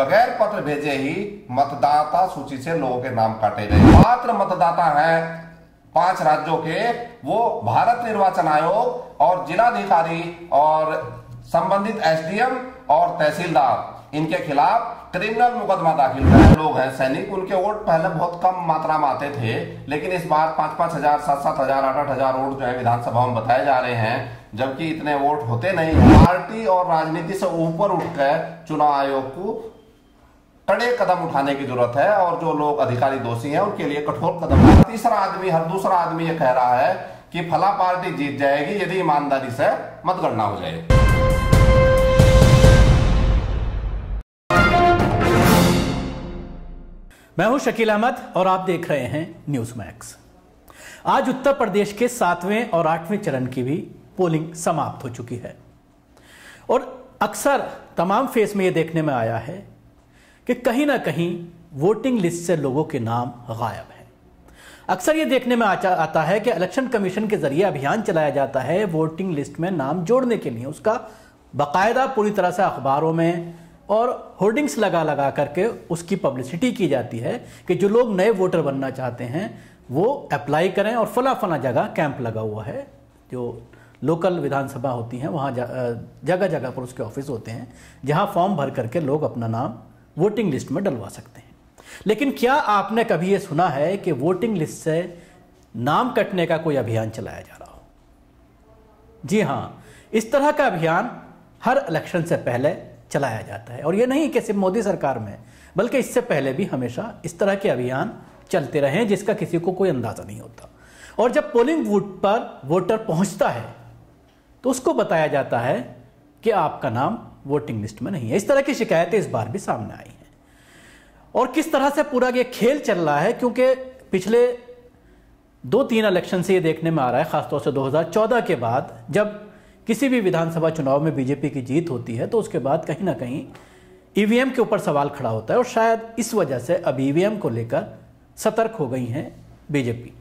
बगैर पत्र भेजे ही मतदाता सूची से लोगों के नाम काटे गए। मात्र मतदाता हैं पाँच राज्यों के, वो भारत निर्वाचन आयोग और जिलाधिकारी और संबंधित एसडीएम और तहसीलदार। इनके खिलाफ क्रिमिनल मुकदमा दाखिल कर लोग हैं। सैनिक उनके वोट पहले बहुत कम मात्रा में आते थे, लेकिन इस बार पाँच पाँच हज़ार सात सात हज़ार आठ आठ हज़ार वोट जो है विधानसभा में बताए जा रहे हैं, जबकि इतने वोट होते नहीं। पार्टी और राजनीति से ऊपर उठकर चुनाव आयोग को कड़े कदम उठाने की ज़रूरत है और जो लोग अधिकारी दोषी हैं, उनके लिए कठोर कदम तीसरा आदमी, हर दूसरा आदमी ये कह रहा है कि फला पार्टी जीत जाएगी यदि ईमानदारी से मतगणना हो जाए। मैं हूँ शकील अहमद और आप देख रहे हैं न्यूज़ मैक्स आज उत्तर प्रदेश के सातवें और आठवें चरण की भी पोलिंग समाप्त हो चुकी है। और अक्सर तमाम फेस में यह देखने में आया है कि कहीं ना कहीं वोटिंग लिस्ट से लोगों के नाम गायब हैं। अक्सर ये देखने में आता है कि इलेक्शन कमीशन के ज़रिए अभियान चलाया जाता है वोटिंग लिस्ट में नाम जोड़ने के लिए। उसका बाकायदा पूरी तरह से अखबारों में और होर्डिंग्स लगा लगा करके उसकी पब्लिसिटी की जाती है कि जो लोग नए वोटर बनना चाहते हैं, वो अप्लाई करें और फला फला जगह कैंप लगा हुआ है। जो लोकल विधानसभा होती हैं, वहाँ जगह जगह पर उसके ऑफ़िस होते हैं, जहाँ फॉर्म भर करके लोग अपना नाम वोटिंग लिस्ट में डलवा सकते हैं। लेकिन क्या आपने कभी ये सुना है कि वोटिंग लिस्ट से नाम कटने का कोई अभियान चलाया जा रहा हो? जी हाँ इस तरह का अभियान हर इलेक्शन से पहले चलाया जाता है। और ये नहीं कि सिर्फ़ मोदी सरकार में, बल्कि इससे पहले भी हमेशा इस तरह के अभियान चलते रहे जिसका किसी को कोई अंदाज़ा नहीं होता। और जब पोलिंग बूथ पर वोटर पहुँचता है तो उसको बताया जाता है कि आपका नाम वोटिंग लिस्ट में नहीं है। इस तरह की शिकायतें इस बार भी सामने आई हैं। और किस तरह से पूरा ये खेल चल रहा है, क्योंकि पिछले दो तीन इलेक्शन से ये देखने में आ रहा है, खासतौर से 2014 के बाद, जब किसी भी विधानसभा चुनाव में बीजेपी की जीत होती है तो उसके बाद कहीं ना कहीं ईवीएम के ऊपर सवाल खड़ा होता है और शायद इस वजह से अब ईवीएम को लेकर सतर्क हो गई हैं बीजेपी।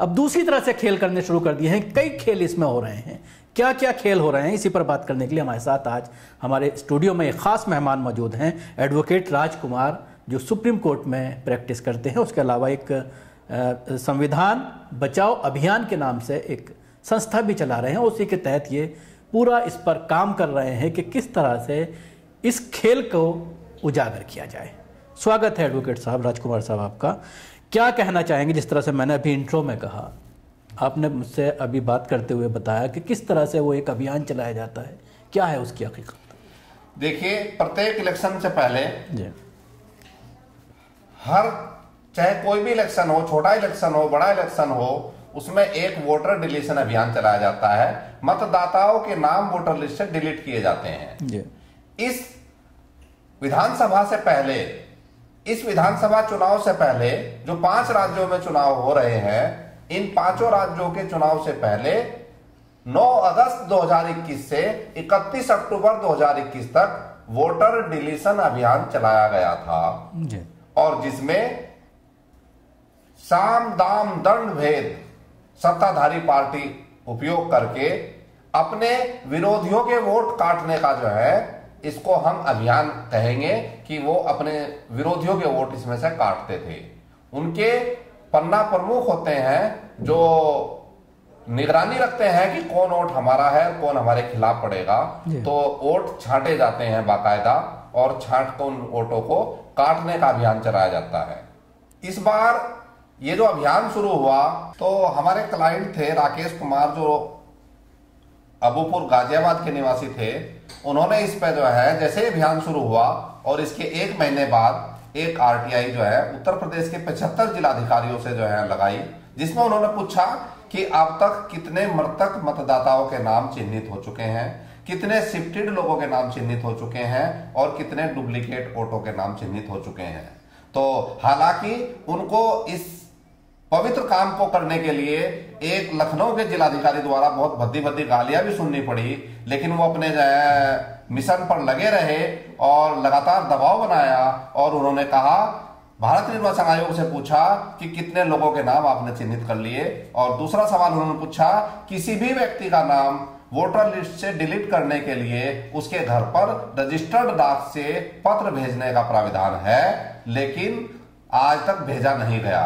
अब दूसरी तरह से खेल करने शुरू कर दिए हैं, कई खेल इसमें हो रहे हैं। क्या क्या खेल हो रहे हैं, इसी पर बात करने के लिए हमारे साथ आज हमारे स्टूडियो में एक खास मेहमान मौजूद हैं, एडवोकेट राजकुमार, जो सुप्रीम कोर्ट में प्रैक्टिस करते हैं। उसके अलावा एक संविधान बचाओ अभियान के नाम से एक संस्था भी चला रहे हैं। उसी के तहत ये पूरा इस पर काम कर रहे हैं कि किस तरह से इस खेल को उजागर किया जाए। स्वागत है एडवोकेट साहब, राजकुमार साहब आपका। क्या कहना चाहेंगे? जिस तरह से मैंने अभी इंट्रो में कहा आपने मुझसे अभी बात करते हुए बताया कि किस तरह से वो एक अभियान चलाया जाता है? क्या है उसकी हकीकत? देखिए प्रत्येक इलेक्शन से पहले जी। हर चाहे कोई भी इलेक्शन हो छोटा इलेक्शन हो बड़ा इलेक्शन हो उसमें एक वोटर डिलीशन अभियान चलाया जाता है। मतदाताओं के नाम वोटर लिस्ट से डिलीट किए जाते हैं। इस विधानसभा से पहले इस विधानसभा चुनाव से पहले जो पाँच राज्यों में चुनाव हो रहे हैं इन पाँचों राज्यों के चुनाव से पहले 9 अगस्त 2021 से 31 अक्टूबर 2021 तक वोटर डिलीशन अभियान चलाया गया था। और जिसमें साम दाम दंड भेद सत्ताधारी पार्टी उपयोग करके अपने विरोधियों के वोट काटने का जो है इसको हम अभियान कहेंगे कि वो अपने विरोधियों के वोट इसमें से काटते थे। उनके पन्ना प्रमुख होते हैं जो निगरानी रखते हैं कि कौन वोट हमारा है कौन हमारे खिलाफ पड़ेगा। तो वोट छांटे जाते हैं बाकायदा और छांट कर उन वोटों को काटने का अभियान चलाया जाता है। इस बार ये जो अभियान शुरू हुआ तो हमारे क्लाइंट थे राकेश कुमार जो अबूपुर गाजियाबाद के निवासी थे। उन्होंने इस पर जो है जैसे अभियान शुरू हुआ और इसके एक महीने बाद एक आरटीआई जो है, उत्तर प्रदेश के 75 जिलाधिकारियों से जो है लगाई, जिसमें उन्होंने पूछा कि अब तक कितने मृतक मतदाताओं के नाम चिन्हित हो चुके हैं, कितने शिफ्टेड लोगों के नाम चिन्हित हो चुके हैं, और कितने डुप्लीकेट वोटों के नाम चिन्हित हो चुके हैं। तो हालाँकि उनको इस पवित्र काम को करने के लिए एक लखनऊ के जिलाधिकारी द्वारा बहुत भद्दी भद्दी गालियाँ भी सुननी पड़ी, लेकिन वो अपने जो है मिशन पर लगे रहे और लगातार दबाव बनाया और उन्होंने कहा, भारत निर्वाचन आयोग से पूछा कि कितने लोगों के नाम आपने चिन्हित कर लिए? और दूसरा सवाल उन्होंने पूछा, किसी भी व्यक्ति का नाम वोटर लिस्ट से डिलीट करने के लिए उसके घर पर रजिस्टर्ड डाक से पत्र भेजने का प्राविधान है, लेकिन आज तक भेजा नहीं गया।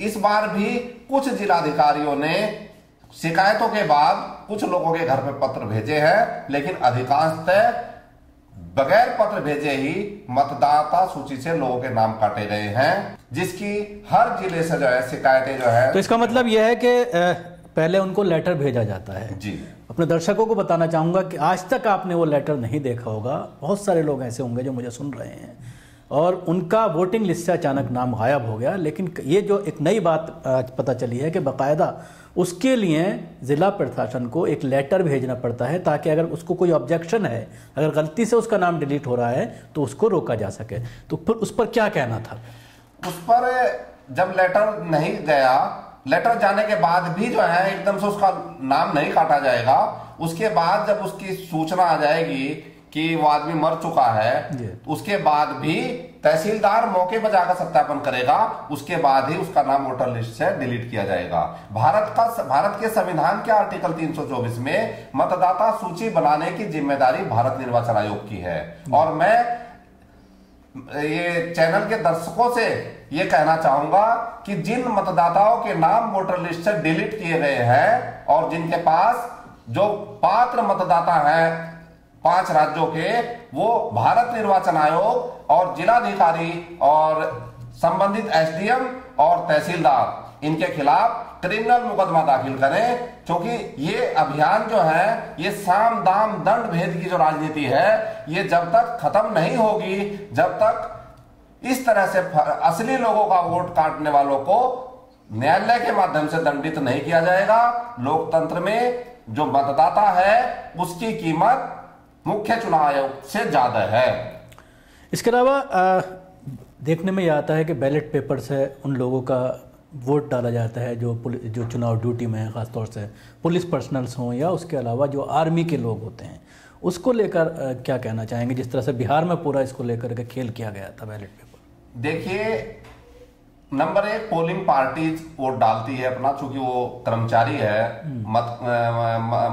इस बार भी कुछ जिलाधिकारियों ने शिकायतों के बाद कुछ लोगों के घर पे पत्र भेजे हैं लेकिन अधिकांशतः बगैर पत्र भेजे ही मतदाता सूची से लोगों के नाम काटे गए हैं जिसकी हर ज़िले से जो है शिकायतें जो है। तो इसका मतलब यह है कि पहले उनको लेटर भेजा जाता है। जी। अपने दर्शकों को बताना चाहूँगा कि आज तक आपने वो लेटर नहीं देखा होगा। बहुत सारे लोग ऐसे होंगे जो मुझे सुन रहे हैं। और उनका वोटिंग लिस्ट से अचानक नाम गायब हो गया लेकिन ये जो एक नई बात पता चली है कि बाकायदा उसके लिए ज़िला प्रशासन को एक लेटर भेजना पड़ता है ताकि अगर उसको कोई ऑब्जेक्शन है, अगर गलती से उसका नाम डिलीट हो रहा है तो उसको रोका जा सके। तो फिर उस पर क्या कहना था? उस पर जब लेटर नहीं गया लेटर जाने के बाद भी जो है, एकदम से उसका नाम नहीं काटा जाएगा। उसके बाद जब उसकी सूचना आ जाएगी कि वो आदमी मर चुका है उसके बाद भी तहसीलदार मौके पर जाकर सत्यापन करेगा उसके बाद ही उसका नाम वोटर लिस्ट से डिलीट किया जाएगा। भारत का भारत के संविधान के आर्टिकल 324 में मतदाता सूची बनाने की ज़िम्मेदारी भारत निर्वाचन आयोग की है। और मैं ये चैनल के दर्शकों से ये कहना चाहूँगा कि जिन मतदाताओं के नाम वोटर लिस्ट से डिलीट किए गए हैं और जिनके पास जो पात्र मतदाता हैं पाँच राज्यों के, वो भारत निर्वाचन आयोग और जिलाधिकारी और संबंधित एसडीएम और तहसीलदार। इनके खिलाफ क्रिमिनल मुकदमा दाखिल करें, क्योंकि ये अभियान जो है, ये साम दाम दंड भेद की जो राजनीति है, ये जब तक खत्म नहीं होगी, जब तक इस तरह से असली लोगों का वोट काटने वालों को न्यायालय के माध्यम से दंडित नहीं किया जाएगा। लोकतंत्र में जो मतदाता है, उसकी कीमत मुख्य चुनाव आयोग से ज़्यादा है। इसके अलावा देखने में यह आता है कि बैलेट पेपर से उन लोगों का वोट डाला जाता है जो जो चुनाव ड्यूटी में है ख़ासतौर से पुलिस पर्सनल्स हों या उसके अलावा जो आर्मी के लोग होते हैं। उसको लेकर क्या कहना चाहेंगे? जिस तरह से बिहार में पूरा इसको लेकर के खेल किया गया था बैलेट पेपर। देखिए नंबर एक पोलिंग पार्टी वोट डालती है अपना चूँकि वो कर्मचारी है हम्म। मत,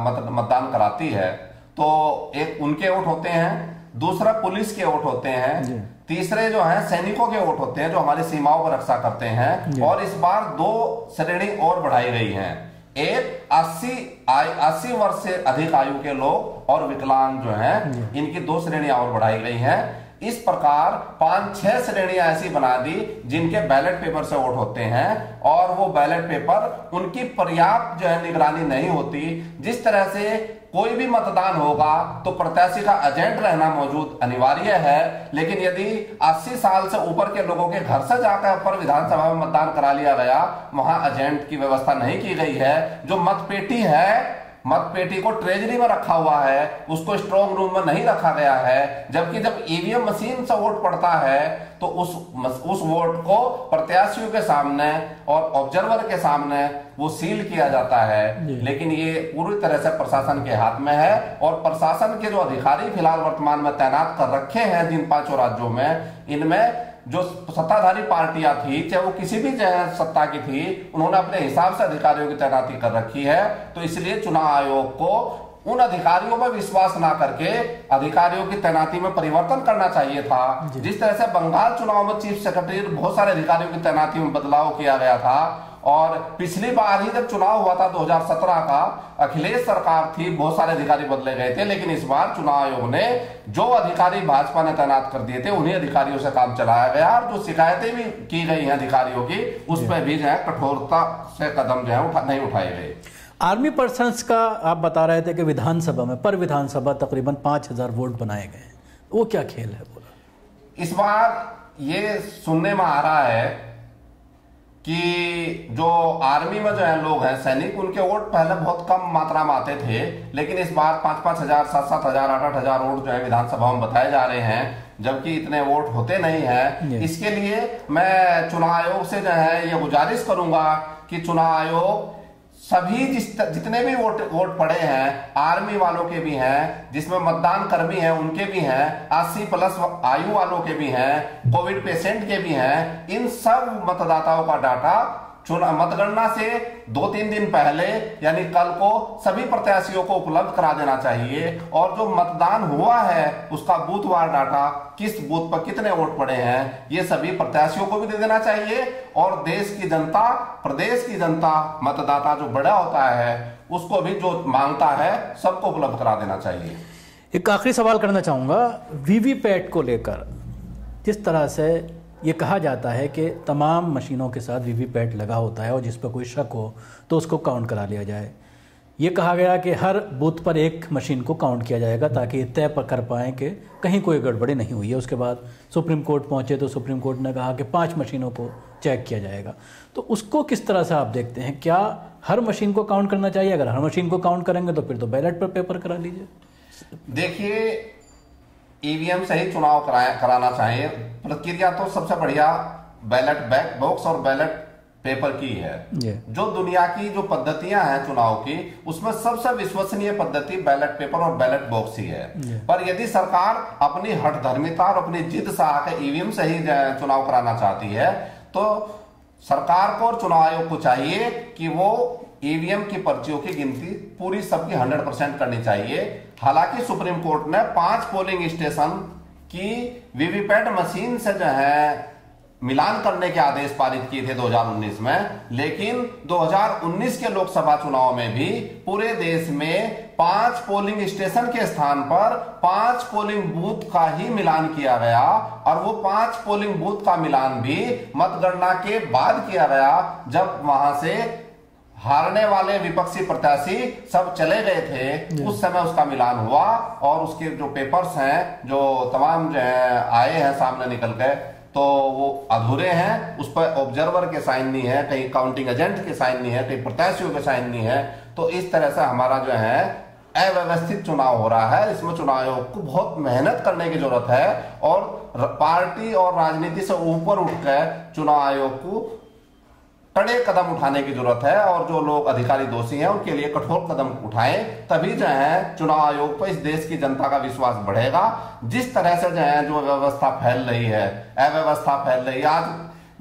मत मतदान कराती है। तो एक उनके वोट होते हैं दूसरा पुलिस के वोट होते हैं तीसरे जो है सैनिकों के वोट होते हैं जो हमारी सीमाओं पर रक्षा करते हैं और इस बार दो श्रेणी और बढ़ाई गई है। एक 80 अस्सी वर्ष से अधिक आयु के लोग और विकलांग जो हैं इनकी दो श्रेणी और बढ़ाई गई हैं। इस प्रकार पाँच, छह श्रेणियाँ ऐसी बना दी जिनके बैलेट पेपर से वोट होते हैं और वो बैलेट पेपर उनकी पर्याप्त जो है निगरानी नहीं होती। जिस तरह से कोई भी मतदान होगा तो प्रत्याशी का एजेंट रहना मौजूद अनिवार्य है। लेकिन यदि 80 साल से ऊपर के लोगों के घर से जाकर पर विधानसभा में मतदान करा लिया गया, वहाँ एजेंट की व्यवस्था नहीं की गई है। जो मतपेटी है मत पेटी को ट्रेजरी में रखा हुआ है उसको स्ट्रॉन्ग रूम में नहीं रखा गया है जबकि जब ईवीएम मशीन से वोट पड़ता है तो उस उस वोट को प्रत्याशियों के सामने और ऑब्जर्वर के सामने वो सील किया जाता है। लेकिन ये पूरी तरह से प्रशासन के हाथ में है और प्रशासन के जो अधिकारी फ़िलहाल वर्तमान में तैनात कर रखे हैं जिन पाँचों राज्यों में इनमें जो सत्ताधारी पार्टियाँ थी चाहे वो किसी भी सत्ता की थी उन्होंने अपने हिसाब से अधिकारियों की तैनाती कर रखी है। तो इसलिए चुनाव आयोग को उन अधिकारियों में विश्वास ना करके अधिकारियों की तैनाती में परिवर्तन करना चाहिए था। जिस तरह से बंगाल चुनाव में चीफ सेक्रेटरी बहुत सारे अधिकारियों की तैनाती में बदलाव किया गया था और पिछली बार ही जब चुनाव हुआ था 2017 का अखिलेश सरकार थी बहुत सारे अधिकारी बदले गए थे लेकिन इस बार चुनाव आयोग ने जो अधिकारी भाजपा ने तैनात कर दिए थे उन्हीं अधिकारियों से काम चलाया गया और जो शिकायतें भी की गई हैं अधिकारियों की उस पर भी जो है कठोरता से कदम जो है उठा, नहीं उठाए गए। आर्मी पर्सन का आप बता रहे थे कि विधानसभा में पर विधानसभा तकरीबन पाँच हज़ार वोट बनाए गए वो क्या खेल है बोला इस बार ये सुनने में आ रहा है कि जो आर्मी में जो है लोग हैं सैनिक उनके वोट पहले बहुत कम मात्रा में आते थे लेकिन इस बार पाँच पाँच हज़ार सात सात हज़ार आठ आठ हज़ार वोट जो है विधानसभा में बताए जा रहे हैं जबकि इतने वोट होते नहीं है। इसके लिए मैं चुनाव आयोग से जो है ये गुजारिश करूँगा कि चुनाव आयोग सभी जिस जितने भी वोट वोट पड़े हैं, आर्मी वालों के भी हैं, जिसमें मतदान कर्मी हैं, उनके भी हैं 80 प्लस आयु वालों के भी हैं, कोविड पेशेंट के भी हैं, इन सब मतदाताओं का डाटा चुनाव मतगणना से दो तीन दिन पहले, यानी कल को सभी प्रत्याशियों को उपलब्ध करा देना चाहिए। और जो मतदान हुआ है, उसका बूथवार डाटा किस बूथ पर कितने वोट पड़े हैं, ये सभी प्रत्याशियों को भी दे देना चाहिए। और देश की जनता, प्रदेश की जनता, मतदाता जो बड़ा होता है, उसको भी जो माँगता है, सबको उपलब्ध करा देना चाहिए। एक आखिरी सवाल करना चाहूँगा, वीवीपैट को लेकर। जिस तरह से ये कहा जाता है कि तमाम मशीनों के साथ वीवीपैट लगा होता है और जिस पर कोई शक हो तो उसको काउंट करा लिया जाए। ये कहा गया कि हर बूथ पर एक मशीन को काउंट किया जाएगा ताकि तय पर कर पाएँ कि कहीं कोई गड़बड़ी नहीं हुई है। उसके बाद सुप्रीम कोर्ट पहुँचे तो सुप्रीम कोर्ट ने कहा कि पाँच मशीनों को चेक किया जाएगा। तो उसको किस तरह से आप देखते हैं, क्या हर मशीन को काउंट करना चाहिए? अगर हर मशीन को काउंट करेंगे तो फिर तो बैलेट पर पेपर करा लीजिए। देखिए ईवीएम से ही चुनाव कराना चाहिए। प्रक्रिया तो सबसे बढ़िया बैलेट बैक बॉक्स और बैलेट पेपर की है। जो। दुनिया की जो पद्धतियाँ हैं चुनाव की उसमें सबसे विश्वसनीय पद्धति बैलेट पेपर और बैलेट बॉक्स ही है। पर यदि सरकार अपनी हठधर्मिता और अपनी जिद से आकर ईवीएम से ही चुनाव कराना चाहती है तो सरकार को और चुनाव आयोग को चाहिए कि वो ईवीएम की पर्चियों की गिनती पूरी सबकी 100 परसेंट करनी चाहिए। हालाँकि सुप्रीम कोर्ट ने पाँच पोलिंग स्टेशन की वीवीपैट मशीन से जो है मिलान करने के आदेश पारित किए थे 2019 में, लेकिन 2019 के लोकसभा चुनाव में भी पूरे देश में पाँच पोलिंग स्टेशन के स्थान पर पाँच पोलिंग बूथ का ही मिलान किया गया और वो पाँच पोलिंग बूथ का मिलान भी मतगणना के बाद किया गया, जब वहाँ से हारने वाले विपक्षी प्रत्याशी सब चले गए थे। उस समय उसका मिलान हुआ और उसके जो पेपर्स हैं जो तमाम जो है आए हैं सामने निकल के तो वो अधूरे हैं उस पर ऑब्जर्वर के साइन नहीं है कहीं काउंटिंग एजेंट के साइन नहीं है कहीं प्रत्याशियों के साइन नहीं है। तो इस तरह से हमारा जो है अव्यवस्थित चुनाव हो रहा है। इसमें चुनाव आयोग को बहुत मेहनत करने की ज़रूरत है और पार्टी और राजनीति से ऊपर उठकर चुनाव आयोग को कड़े कदम उठाने की ज़रूरत है और जो लोग अधिकारी दोषी हैं उनके लिए कठोर कदम उठाएँ तभी जो है चुनाव आयोग पर इस देश की जनता का विश्वास बढ़ेगा। जिस तरह से जो है जो व्यवस्था फैल रही है अव्यवस्था फैल रही है आज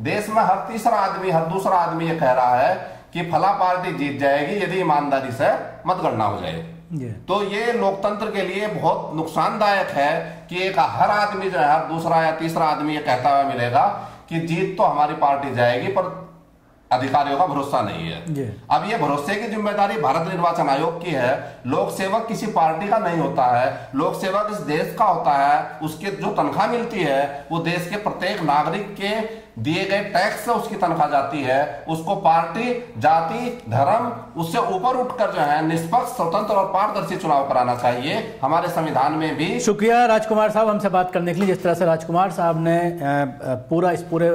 देश में हर तीसरा आदमी हर दूसरा आदमी ये कह रहा है कि फला पार्टी जीत जाएगी यदि ईमानदारी से मतगणना हो जाए। तो ये लोकतंत्र के लिए बहुत नुकसानदायक है कि एक हर आदमी जो है हर दूसरा या तीसरा आदमी ये कहता हुआ मिलेगा कि जीत तो हमारी पार्टी जाएगी पर अधिकारियों का भरोसा नहीं है। अब ये भरोसे की ज़िम्मेदारी भारत निर्वाचन आयोग की है। लोक सेवक किसी पार्टी का नहीं होता है। लोक सेवक इस देश का होता है उसके जो तनख्वाह मिलती है वो देश के प्रत्येक नागरिक के दिए गए टैक्स से उसकी तनख्वाह जाती है। उसको पार्टी जाति धर्म उससे ऊपर उठकर जो है निष्पक्ष स्वतंत्र और पारदर्शी चुनाव कराना चाहिए। हमारे संविधान में भी शुक्रिया राजकुमार साहब हमसे बात करने के लिए। जिस तरह से राजकुमार साहब ने पूरा इस पूरे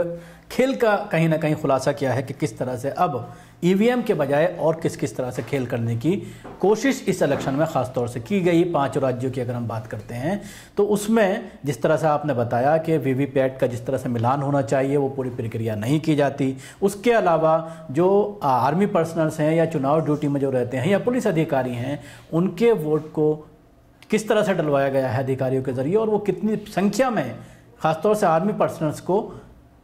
खेल का कहीं ना कहीं खुलासा किया है कि किस तरह से अब ईवीएम के बजाय और किस किस तरह से खेल करने की कोशिश इस इलेक्शन में ख़ास तौर से की गई। पाँच राज्यों की अगर हम बात करते हैं तो उसमें जिस तरह से आपने बताया कि वीवीपैट का जिस तरह से मिलान होना चाहिए, वो पूरी प्रक्रिया नहीं की जाती। उसके अलावा जो आर्मी पर्सनल्स हैं या चुनाव ड्यूटी में जो रहते हैं या पुलिस अधिकारी हैं, उनके वोट को किस तरह से डलवाया गया है अधिकारियों के ज़रिए और वो कितनी संख्या में, ख़ासतौर से आर्मी पर्सनल्स को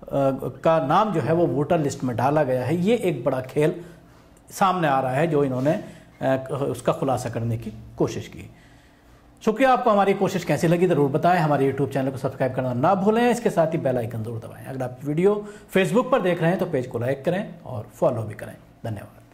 का नाम जो है वो वोटर लिस्ट में डाला गया है। ये एक बड़ा खेल सामने आ रहा है जो इन्होंने उसका खुलासा करने की कोशिश की। शुक्रिया आपको हमारी कोशिश कैसी लगी, ज़रूर बताएँ। हमारे यूट्यूब चैनल को सब्सक्राइब करना ना भूलें। इसके साथ ही बेल आइकन ज़रूर दबाएँ। अगर आप वीडियो फेसबुक पर देख रहे हैं तो पेज को लाइक करें और फॉलो भी करें। धन्यवाद।